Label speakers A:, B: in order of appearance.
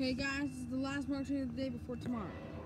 A: Okay, guys, this is the last marketing of the day before tomorrow.